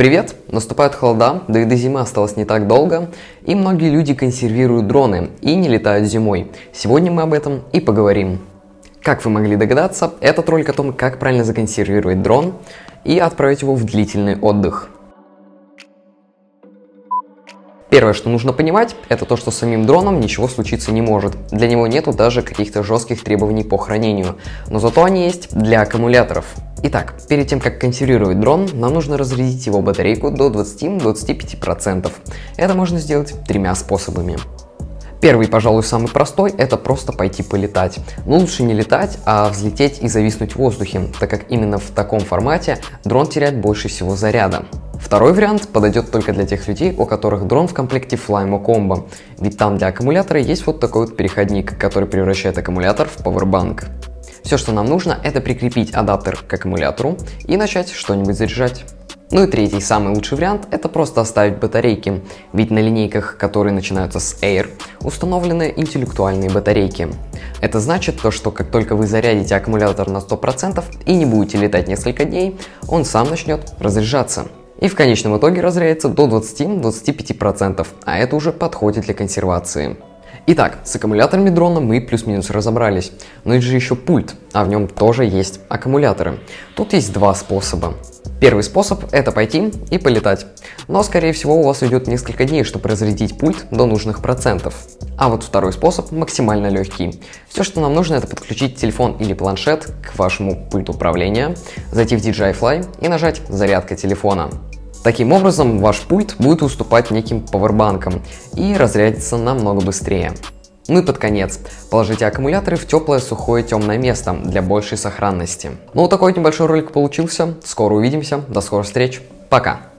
Привет! Наступают холода, да и до зимы осталось не так долго, и многие люди консервируют дроны и не летают зимой. Сегодня мы об этом и поговорим. Как вы могли догадаться, этот ролик о том, как правильно законсервировать дрон и отправить его в длительный отдых. Первое, что нужно понимать, это то, что с самим дроном ничего случиться не может. Для него нету даже каких-то жестких требований по хранению, но зато они есть для аккумуляторов. Итак, перед тем, как консервировать дрон, нам нужно разрядить его батарейку до 20-25%. Это можно сделать тремя способами. Первый, пожалуй, самый простой, это просто пойти полетать. Но лучше не летать, а взлететь и зависнуть в воздухе, так как именно в таком формате дрон теряет больше всего заряда. Второй вариант подойдет только для тех людей, у которых дрон в комплекте Flymo Combo, ведь там для аккумулятора есть вот такой вот переходник, который превращает аккумулятор в Powerbank. Все, что нам нужно, это прикрепить адаптер к аккумулятору и начать что-нибудь заряжать. Ну и третий, самый лучший вариант, это просто оставить батарейки, ведь на линейках, которые начинаются с Air, установлены интеллектуальные батарейки. Это значит то, что как только вы зарядите аккумулятор на 100% и не будете летать несколько дней, он сам начнет разряжаться. И в конечном итоге разрядится до 20-25%, а это уже подходит для консервации. Итак, с аккумуляторами дрона мы плюс-минус разобрались. Но есть же еще пульт, а в нем тоже есть аккумуляторы. Тут есть два способа. Первый способ – это пойти и полетать. Но, скорее всего, у вас уйдет несколько дней, чтобы разрядить пульт до нужных процентов. А вот второй способ максимально легкий. Все, что нам нужно, это подключить телефон или планшет к вашему пульту управления, зайти в DJI Fly и нажать «Зарядка телефона». Таким образом, ваш пульт будет уступать неким пауэрбанкам и разрядится намного быстрее. Ну и под конец, положите аккумуляторы в теплое, сухое, темное место для большей сохранности. Ну вот такой вот небольшой ролик получился. Скоро увидимся. До скорых встреч. Пока.